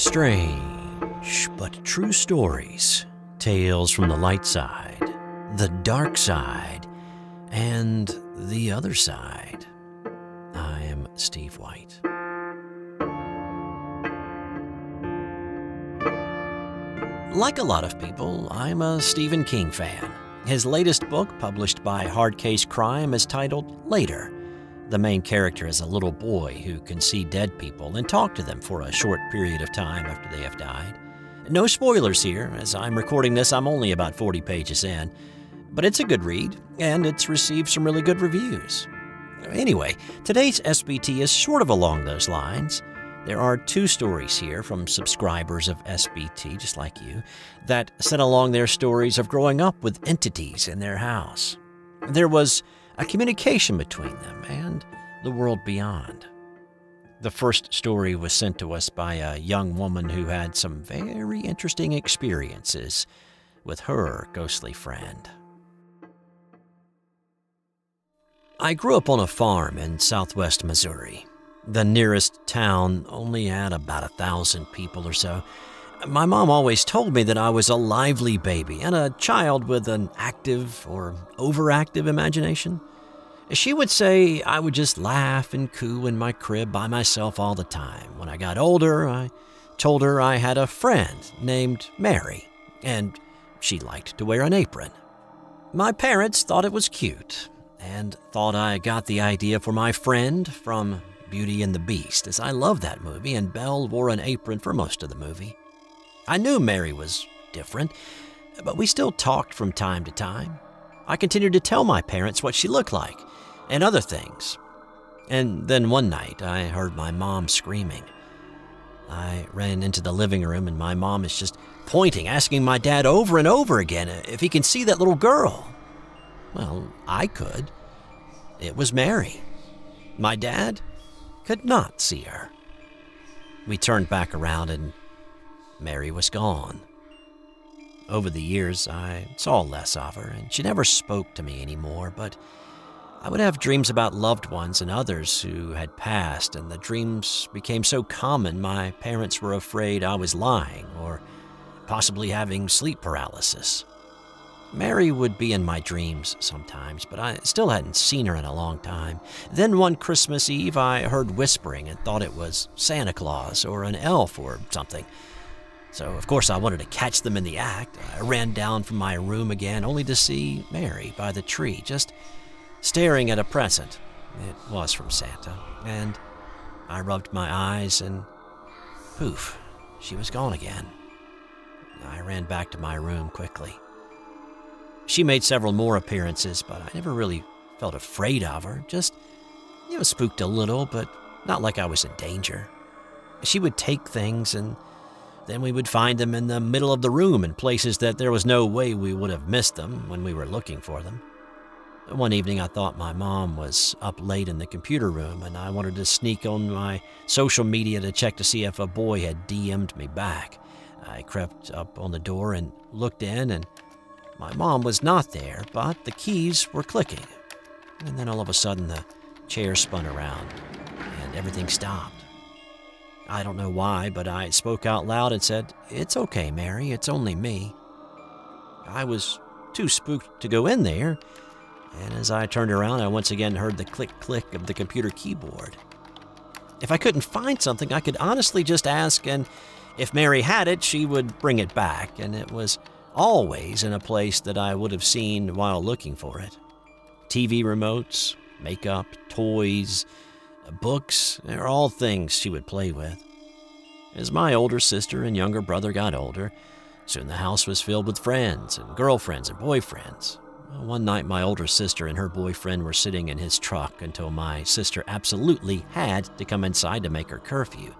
Strange but true stories, tales from the light side, the dark side, and the other side. I am Steve White. Like a lot of people, I'm a Stephen King fan. His latest book, published by Hard Case Crime, is titled Later. The main character is a little boy who can see dead people and talk to them for a short period of time after they have died. No spoilers here, as I'm recording this, I'm only about 40 pages in, but it's a good read, and it's received some really good reviews. Anyway, today's SBT is sort of along those lines. There are two stories here from subscribers of SBT, just like you, that sent along their stories of growing up with entities in their house. There was a communication between them and the world beyond. The first story was sent to us by a young woman who had some very interesting experiences with her ghostly friend. I grew up on a farm in southwest Missouri. The nearest town only had about a thousand people or so. My mom always told me that I was a lively baby and a child with an active or overactive imagination. She would say I would just laugh and coo in my crib by myself all the time. When I got older, I told her I had a friend named Mary, and she liked to wear an apron. My parents thought it was cute and thought I got the idea for my friend from Beauty and the Beast, as I love that movie, and Belle wore an apron for most of the movie. I knew Mary was different, but we still talked from time to time. I continued to tell my parents what she looked like and other things. And then one night, I heard my mom screaming. I ran into the living room, and my mom is just pointing, asking my dad over and over again if he can see that little girl. Well, I could. It was Mary. My dad could not see her. We turned back around and Mary was gone. Over the years, I saw less of her, and she never spoke to me anymore, but I would have dreams about loved ones and others who had passed, and the dreams became so common my parents were afraid I was lying or possibly having sleep paralysis. Mary would be in my dreams sometimes, but I still hadn't seen her in a long time. Then one Christmas Eve, I heard whispering and thought it was Santa Claus or an elf or something. So, of course, I wanted to catch them in the act. I ran down from my room again, only to see Mary by the tree, just staring at a present. It was from Santa. And I rubbed my eyes, and poof, she was gone again. I ran back to my room quickly. She made several more appearances, but I never really felt afraid of her. Just, you know, spooked a little, but not like I was in danger. She would take things and then we would find them in the middle of the room in places that there was no way we would have missed them when we were looking for them. One evening, I thought my mom was up late in the computer room, and I wanted to sneak on my social media to check to see if a boy had DM'd me back. I crept up on the door and looked in, and my mom was not there, but the keys were clicking. And then all of a sudden, the chair spun around and everything stopped. I don't know why, but I spoke out loud and said, It's okay, Mary, it's only me. I was too spooked to go in there, and as I turned around, I once again heard the click click of the computer keyboard. If I couldn't find something, I could honestly just ask, and if Mary had it, she would bring it back, and it was always in a place that I would have seen while looking for it. TV remotes, makeup, toys, books are all things she would play with. As my older sister and younger brother got older, soon the house was filled with friends and girlfriends and boyfriends. One night, my older sister and her boyfriend were sitting in his truck until my sister absolutely had to come inside to make her curfew.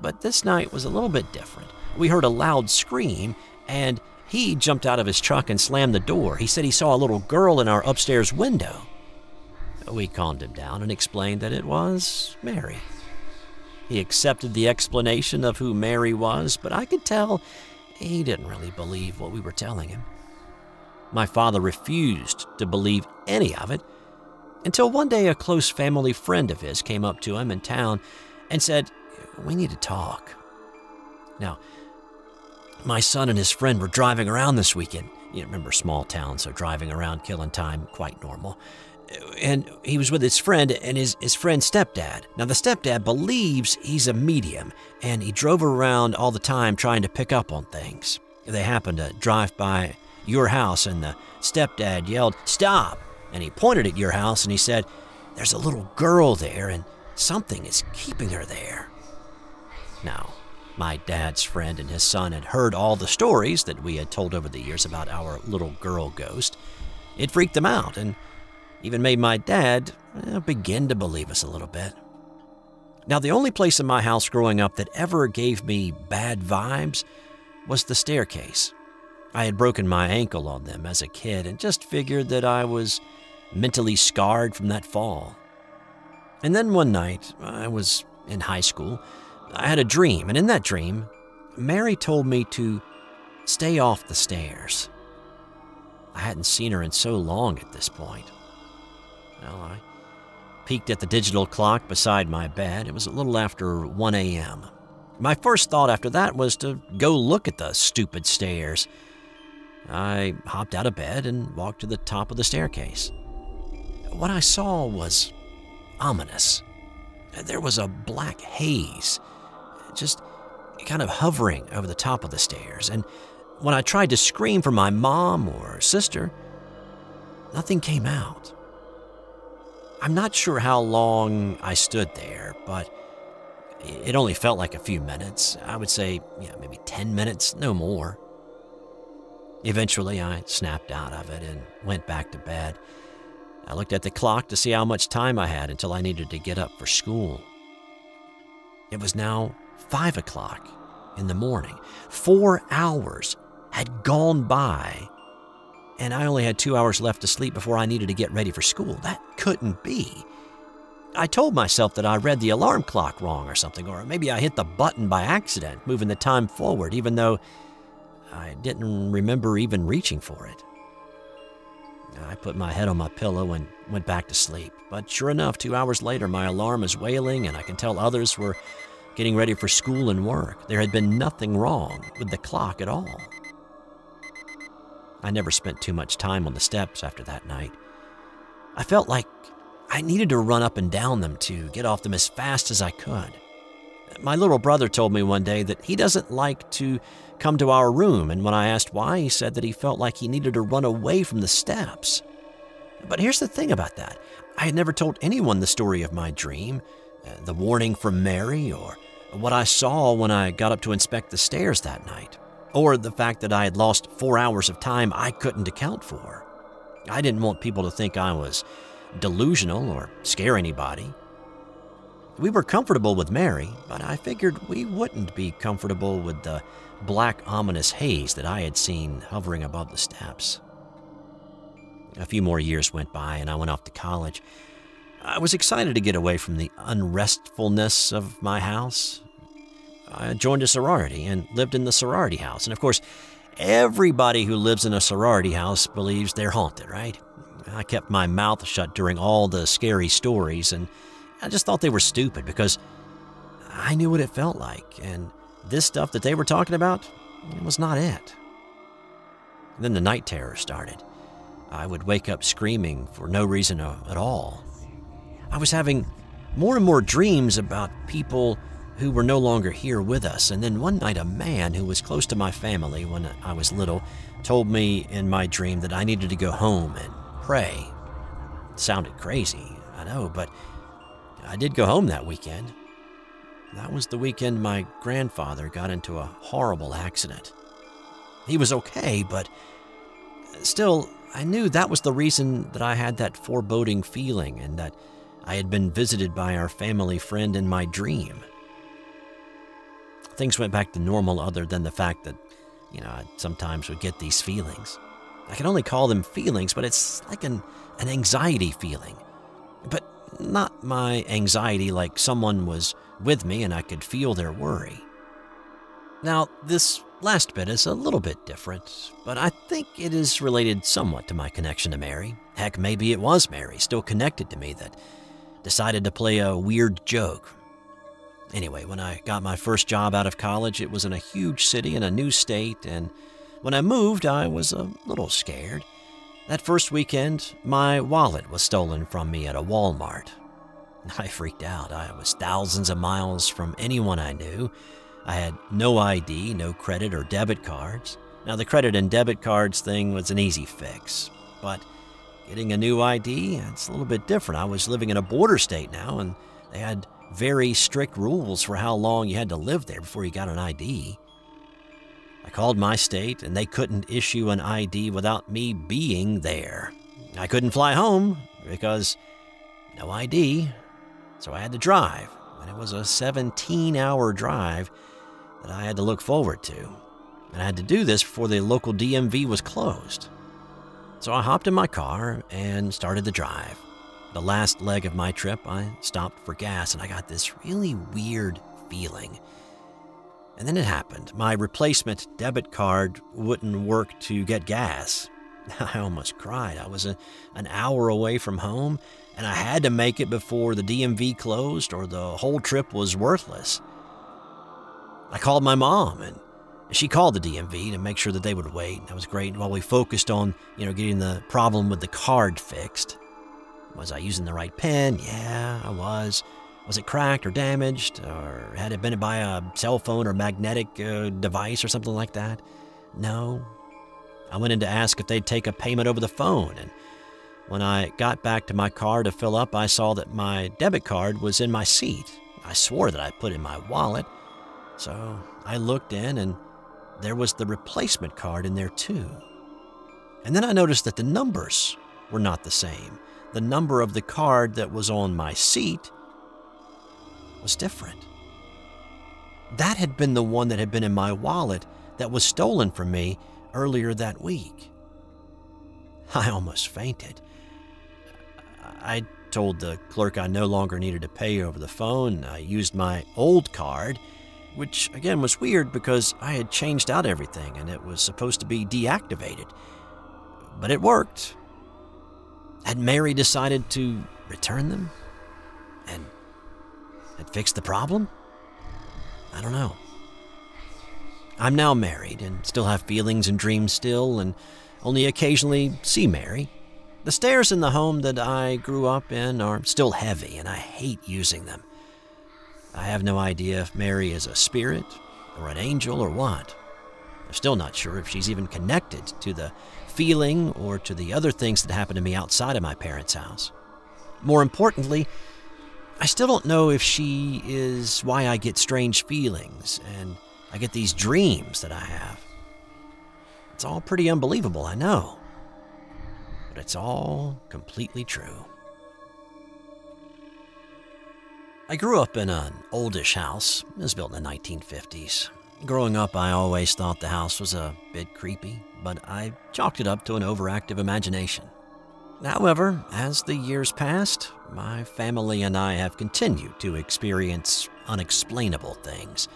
But this night was a little bit different. We heard a loud scream, and he jumped out of his truck and slammed the door. He said he saw a little girl in our upstairs window. We calmed him down and explained that it was Mary. He accepted the explanation of who Mary was, but I could tell he didn't really believe what we were telling him. My father refused to believe any of it until one day a close family friend of his came up to him in town and said, We need to talk. Now, my son and his friend were driving around this weekend. You remember small town, so driving around killing time, quite normal. And he was with his friend and his, his friend's stepdad. Now, the stepdad believes he's a medium, and he drove around all the time trying to pick up on things. They happened to drive by your house, and the stepdad yelled, Stop! And he pointed at your house and he said, There's a little girl there, and something is keeping her there. Now, my dad's friend and his son had heard all the stories that we had told over the years about our little girl ghost. It freaked them out and even made my dad well, begin to believe us a little bit. Now, the only place in my house growing up that ever gave me bad vibes was the staircase. I had broken my ankle on them as a kid and just figured that I was mentally scarred from that fall. And then one night, I was in high school, I had a dream, and in that dream, Mary told me to stay off the stairs. I hadn't seen her in so long at this point. Well, I peeked at the digital clock beside my bed. It was a little after 1 a.m. My first thought after that was to go look at the stupid stairs. I hopped out of bed and walked to the top of the staircase. What I saw was ominous. There was a black haze just kind of hovering over the top of the stairs. And when I tried to scream for my mom or sister, nothing came out. I'm not sure how long I stood there, but it only felt like a few minutes. I would say, yeah, maybe 10 minutes, no more. Eventually, I snapped out of it and went back to bed. I looked at the clock to see how much time I had until I needed to get up for school. It was now five o'clock in the morning. Four hours had gone by, and I only had two hours left to sleep before I needed to get ready for school. That couldn't be. I told myself that I read the alarm clock wrong or something, or maybe I hit the button by accident, moving the time forward, even though I didn't remember even reaching for it. I put my head on my pillow and went back to sleep. But sure enough, two hours later, my alarm is wailing, and I can tell others were getting ready for school and work. There had been nothing wrong with the clock at all. I never spent too much time on the steps after that night. I felt like I needed to run up and down them to get off them as fast as I could. My little brother told me one day that he doesn't like to come to our room, and when I asked why, he said that he felt like he needed to run away from the steps. But here's the thing about that I had never told anyone the story of my dream, the warning from Mary, or what I saw when I got up to inspect the stairs that night, or the fact that I had lost four hours of time I couldn't account for. I didn't want people to think I was delusional or scare anybody. We were comfortable with Mary, but I figured we wouldn't be comfortable with the black, ominous haze that I had seen hovering above the steps. A few more years went by, and I went off to college. I was excited to get away from the unrestfulness of my house. I joined a sorority and lived in the sorority house. And of course, everybody who lives in a sorority house believes they're haunted, right? I kept my mouth shut during all the scary stories, and I just thought they were stupid because I knew what it felt like, and this stuff that they were talking about it was not it. then the night terror started. I would wake up screaming for no reason at all. I was having more and more dreams about people who were no longer here with us. And then one night, a man who was close to my family when I was little told me in my dream that I needed to go home and pray. It sounded crazy, I know, but I did go home that weekend. That was the weekend my grandfather got into a horrible accident. He was okay, but still, I knew that was the reason that I had that foreboding feeling and that I had been visited by our family friend in my dream. Things went back to normal, other than the fact that, you know, I sometimes would get these feelings. I can only call them feelings, but it's like an, an anxiety feeling. But not my anxiety like someone was with me and I could feel their worry. Now, this last bit is a little bit different, but I think it is related somewhat to my connection to Mary. Heck, maybe it was Mary, still connected to me, that decided to play a weird joke. Anyway, when I got my first job out of college, it was in a huge city in a new state, and when I moved, I was a little scared. That first weekend, my wallet was stolen from me at a Walmart. I freaked out. I was thousands of miles from anyone I knew. I had no ID, no credit or debit cards. Now, the credit and debit cards thing was an easy fix, but getting a new ID, it's a little bit different. I was living in a border state now, and they had very strict rules for how long you had to live there before you got an ID. I called my state, and they couldn't issue an ID without me being there. I couldn't fly home because no ID, so I had to drive, and it was a 17 hour drive that I had to look forward to. And I had to do this before the local DMV was closed. So I hopped in my car and started the drive. The last leg of my trip, I stopped for gas and I got this really weird feeling. And then it happened. My replacement debit card wouldn't work to get gas. I almost cried. I was a, an hour away from home, and I had to make it before the DMV closed, or the whole trip was worthless. I called my mom, and she called the DMV to make sure that they would wait. That was great. While we focused on, you know, getting the problem with the card fixed. Was I using the right pen? Yeah, I was. Was it cracked or damaged? Or had it been by a cell phone or magnetic uh, device or something like that? No. I went in to ask if they'd take a payment over the phone, and when I got back to my car to fill up, I saw that my debit card was in my seat. I swore that I put in my wallet. So I looked in, and there was the replacement card in there too. And then I noticed that the numbers were not the same. The number of the card that was on my seat was different. That had been the one that had been in my wallet that was stolen from me earlier that week. I almost fainted. I told the clerk I no longer needed to pay over the phone. I used my old card, which again was weird because I had changed out everything and it was supposed to be deactivated. But it worked. Had Mary decided to return them? And had fixed the problem? I don't know. I'm now married and still have feelings and dreams still, and only occasionally see Mary. The stairs in the home that I grew up in are still heavy, and I hate using them. I have no idea if Mary is a spirit, or an angel, or what. I'm still not sure if she's even connected to the feeling or to the other things that happened to me outside of my parents' house. More importantly, I still don't know if she is why I get strange feelings and I get these dreams that I have. It's all pretty unbelievable, I know but it's all completely true. I grew up in an oldish house. It was built in the 1950s. Growing up, I always thought the house was a bit creepy, but I chalked it up to an overactive imagination. However, as the years passed, my family and I have continued to experience unexplainable things,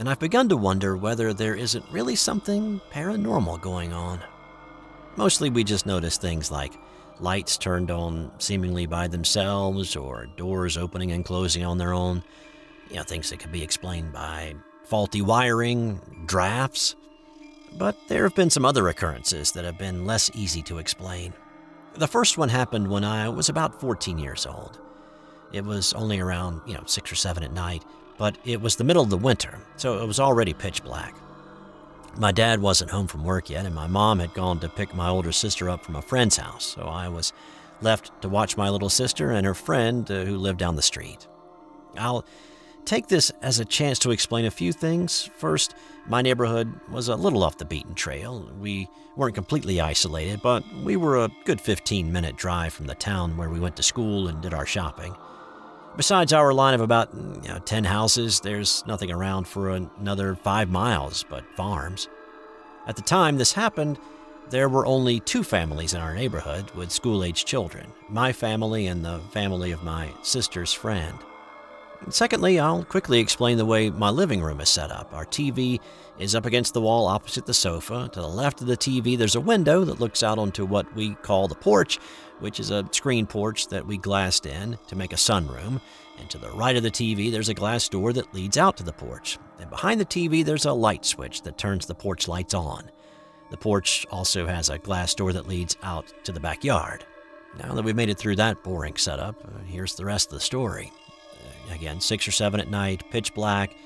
and I've begun to wonder whether there isn't really something paranormal going on. Mostly we just notice things like lights turned on seemingly by themselves or doors opening and closing on their own. You know, things that could be explained by faulty wiring, drafts. But there have been some other occurrences that have been less easy to explain. The first one happened when I was about 14 years old. It was only around, you know, 6 or 7 at night, but it was the middle of the winter, so it was already pitch black. My dad wasn't home from work yet, and my mom had gone to pick my older sister up from a friend's house, so I was left to watch my little sister and her friend uh, who lived down the street. I'll take this as a chance to explain a few things. First, my neighborhood was a little off the beaten trail. We weren't completely isolated, but we were a good 15 minute drive from the town where we went to school and did our shopping. Besides our line of about you know, 10 houses, there's nothing around for another five miles but farms. At the time this happened, there were only two families in our neighborhood with school age children my family and the family of my sister's friend. Secondly, I'll quickly explain the way my living room is set up. Our TV is up against the wall opposite the sofa. To the left of the TV, there's a window that looks out onto what we call the porch, which is a screen porch that we glassed in to make a sunroom. And to the right of the TV, there's a glass door that leads out to the porch. And behind the TV, there's a light switch that turns the porch lights on. The porch also has a glass door that leads out to the backyard. Now that we've made it through that boring setup, uh, here's the rest of the story. Again, six or seven at night, pitch black.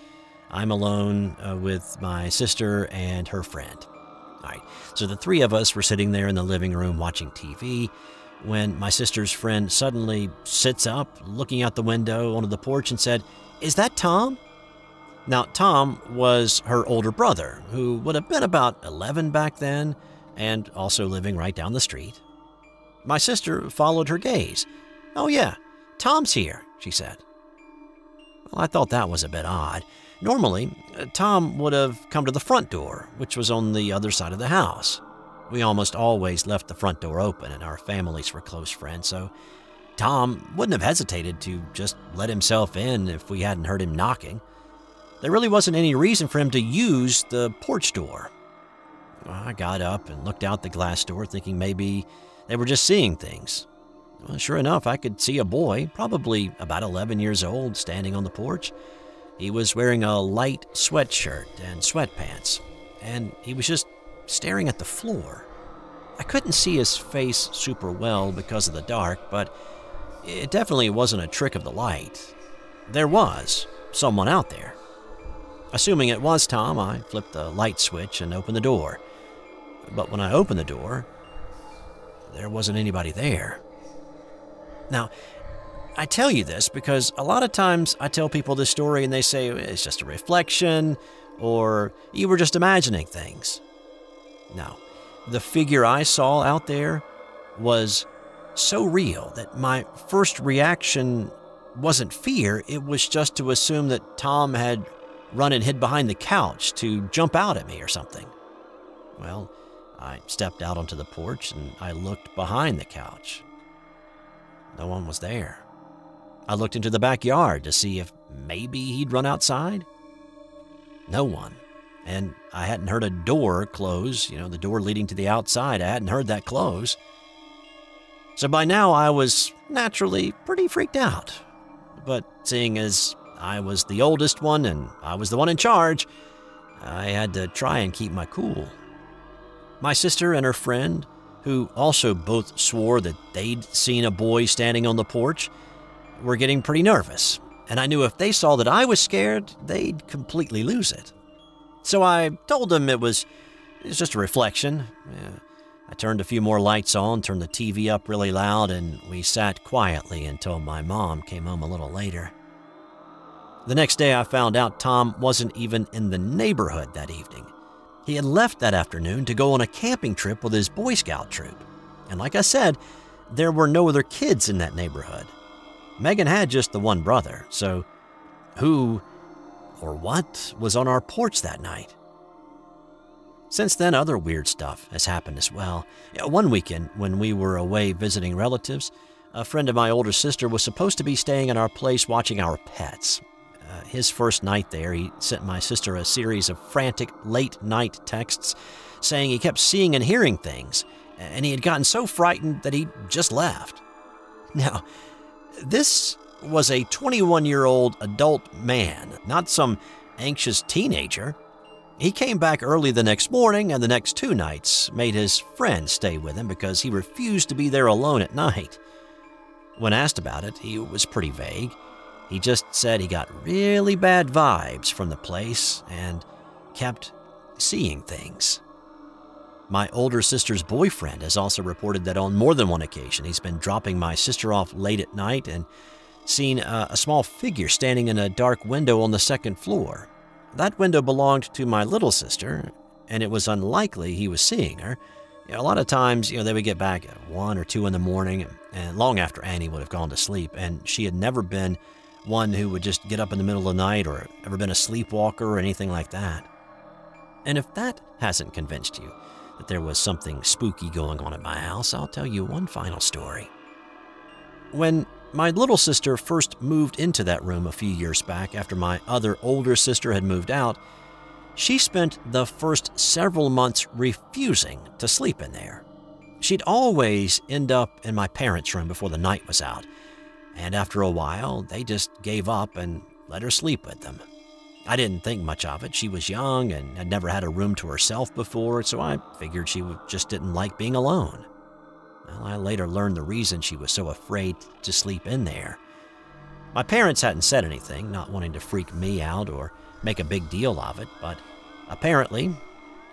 I'm alone uh, with my sister and her friend. All right, so the three of us were sitting there in the living room watching TV when my sister's friend suddenly sits up, looking out the window onto the porch, and said, Is that Tom? Now, Tom was her older brother, who would have been about 11 back then and also living right down the street. My sister followed her gaze. Oh, yeah, Tom's here, she said. Well, I thought that was a bit odd. Normally, uh, Tom would have come to the front door, which was on the other side of the house. We almost always left the front door open, and our families were close friends, so Tom wouldn't have hesitated to just let himself in if we hadn't heard him knocking. There really wasn't any reason for him to use the porch door. I got up and looked out the glass door, thinking maybe they were just seeing things. Well, sure enough, I could see a boy, probably about 11 years old, standing on the porch. He was wearing a light sweatshirt and sweatpants, and he was just staring at the floor. I couldn't see his face super well because of the dark, but it definitely wasn't a trick of the light. There was someone out there. Assuming it was Tom, I flipped the light switch and opened the door. But when I opened the door, there wasn't anybody there. Now, I tell you this because a lot of times I tell people this story and they say it's just a reflection or you were just imagining things. No, the figure I saw out there was so real that my first reaction wasn't fear, it was just to assume that Tom had run and hid behind the couch to jump out at me or something. Well, I stepped out onto the porch and I looked behind the couch. No one was there. I looked into the backyard to see if maybe he'd run outside. No one. And I hadn't heard a door close, you know, the door leading to the outside. I hadn't heard that close. So by now I was naturally pretty freaked out. But seeing as I was the oldest one and I was the one in charge. I had to try and keep my cool. My sister and her friend, who also both swore that they'd seen a boy standing on the porch, were getting pretty nervous, and I knew if they saw that I was scared, they'd completely lose it. So I told them it was, it was just a reflection. I turned a few more lights on, turned the TV up really loud, and we sat quietly until my mom came home a little later. The next day, I found out Tom wasn't even in the neighborhood that evening. He had left that afternoon to go on a camping trip with his Boy Scout troop. And like I said, there were no other kids in that neighborhood. Megan had just the one brother, so who or what was on our porch that night? Since then, other weird stuff has happened as well. One weekend, when we were away visiting relatives, a friend of my older sister was supposed to be staying in our place watching our pets. Uh, his first night there, he sent my sister a series of frantic late night texts saying he kept seeing and hearing things, and he had gotten so frightened that he just left. Now, this was a 21 year old adult man, not some anxious teenager. He came back early the next morning, and the next two nights made his friend stay with him because he refused to be there alone at night. When asked about it, he was pretty vague. He just said he got really bad vibes from the place and kept seeing things. My older sister's boyfriend has also reported that on more than one occasion he's been dropping my sister off late at night and seen a, a, small figure standing in a dark window on the second floor. That window belonged to my little sister, and it was unlikely he was seeing her. You know, a lot of times, you know, they would get back at 1 or 2 in the morning, and long after Annie would have gone to sleep, and she had never been one who would just get up in the middle of the night or ever been a sleepwalker or anything like that. And if that hasn't convinced you that there was something spooky going on at my house, I'll tell you one final story. When My little sister first moved into that room a few years back after my other older sister had moved out. She spent the first several months refusing to sleep in there. She'd always end up in my parents' room before the night was out, and after a while, they just gave up and let her sleep with them. I didn't think much of it. She was young and had never had a room to herself before, so I figured she just didn't like being alone. Well, I later learned the reason she was so afraid to sleep in there. My parents hadn't said anything, not wanting to freak me out or make a big deal of it, but apparently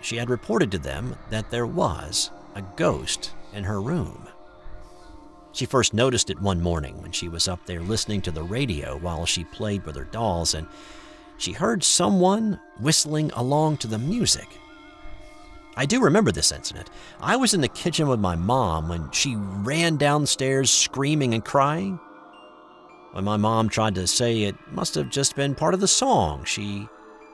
she had reported to them that there was a ghost in her room. She first noticed it one morning when she was up there listening to the radio while she played with her dolls, and she heard someone whistling along to the music. I do remember this incident. I was in the kitchen with my mom when she ran downstairs screaming and crying. When my mom tried to say it must have just been part of the song, she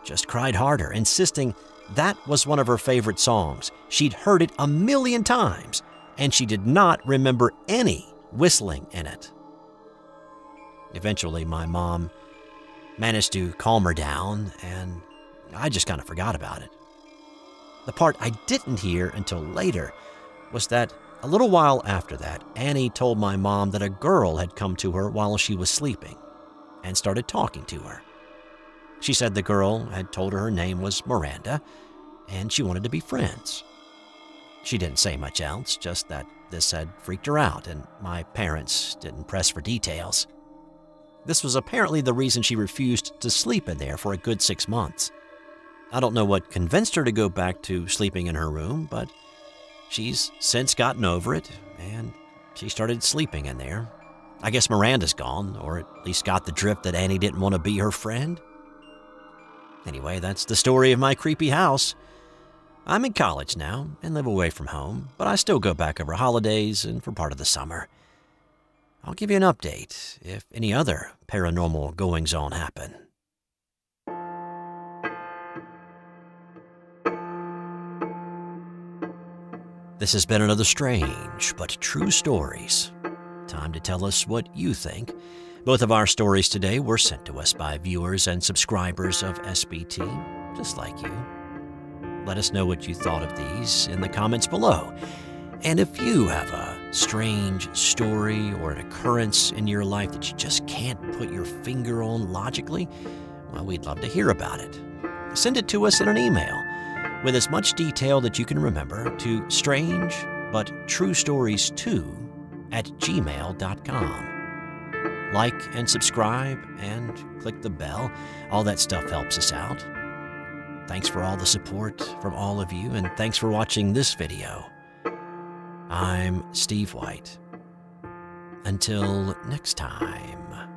just cried harder, insisting that was one of her favorite songs. She'd heard it a million times, and she did not remember any whistling in it. Eventually, my mom managed to calm her down, and I just kind of forgot about it. The part I didn't hear until later was that a little while after that, Annie told my mom that a girl had come to her while she was sleeping and started talking to her. She said the girl had told her her name was Miranda and she wanted to be friends. She didn't say much else, just that this had freaked her out and my parents didn't press for details. This was apparently the reason she refused to sleep in there for a good six months. I don't know what convinced her to go back to sleeping in her room, but she's since gotten over it and she started sleeping in there. I guess Miranda's gone, or at least got the drift that Annie didn't want to be her friend. Anyway, that's the story of my creepy house. I'm in college now and live away from home, but I still go back over holidays and for part of the summer. I'll give you an update if any other paranormal goings on happen. This has been another strange but true stories. Time to tell us what you think. Both of our stories today were sent to us by viewers and subscribers of SBT, just like you. Let us know what you thought of these in the comments below. And if you have a strange story or an occurrence in your life that you just can't put your finger on logically, well, we'd love to hear about it. Send it to us in an email with as much detail that you can remember to strange but true stories 2 at gmail.com. Like and subscribe and click the bell. All that stuff helps us out. Thanks for all the support from all of you, and thanks for watching this video. I'm Steve White. Until next time.